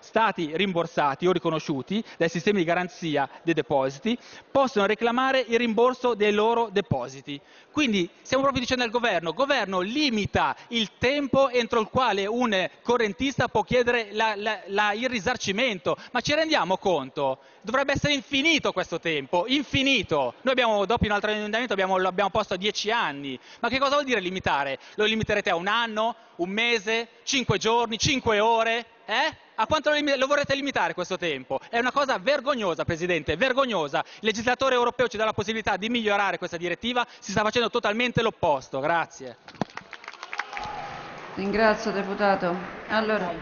stati rimborsati o riconosciuti dai sistemi di garanzia dei depositi possono reclamare il rimborso dei loro depositi. Quindi stiamo proprio dicendo al governo, governo limita il tempo entro il quale un correntista può chiedere la, la, la, il risarcimento, ma ci rendiamo conto? Dovrebbe essere infinito questo tempo, infinito. Noi abbiamo, dopo un altro emendamento abbiamo, l'abbiamo posto a dieci anni, ma che cosa vuol dire limitare? Lo limiterete a un anno, un mese, cinque giorni, cinque ore? Eh? A quanto lo vorrete limitare questo tempo? È una cosa vergognosa, Presidente, vergognosa. Il legislatore europeo ci dà la possibilità di migliorare questa direttiva, si sta facendo totalmente l'opposto. Grazie. Ringrazio, Deputato. Allora,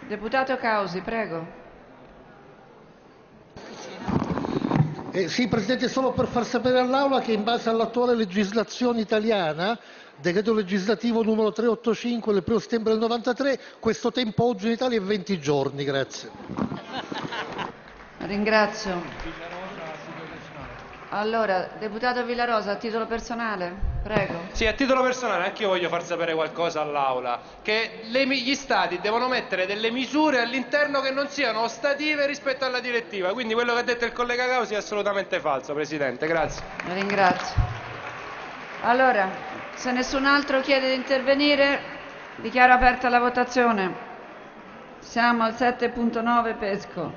Deputato Causi, prego. Sì, Presidente, solo per far sapere all'Aula che in base all'attuale legislazione italiana, decreto legislativo numero 385 del 1 settembre del 93, questo tempo oggi in Italia è 20 giorni. Grazie. Ringrazio. Prego. Sì, a titolo personale anche io voglio far sapere qualcosa all'Aula, che le, gli Stati devono mettere delle misure all'interno che non siano ostative rispetto alla direttiva, quindi quello che ha detto il collega Causi è assolutamente falso, Presidente, grazie. Ringrazio. Allora, se nessun altro chiede di intervenire, dichiaro aperta la votazione. Siamo al 7.9 Pesco.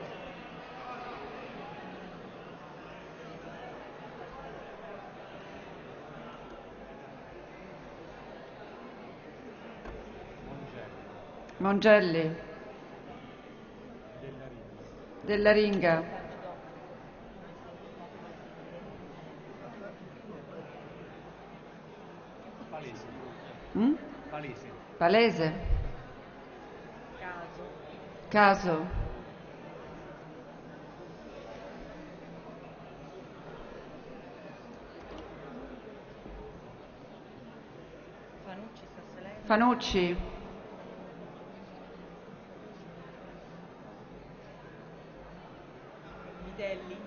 Mongelli. Della Ringa. Palese. Palese. Palese. Caso. Caso. Fanucci. Fanucci. Videlli.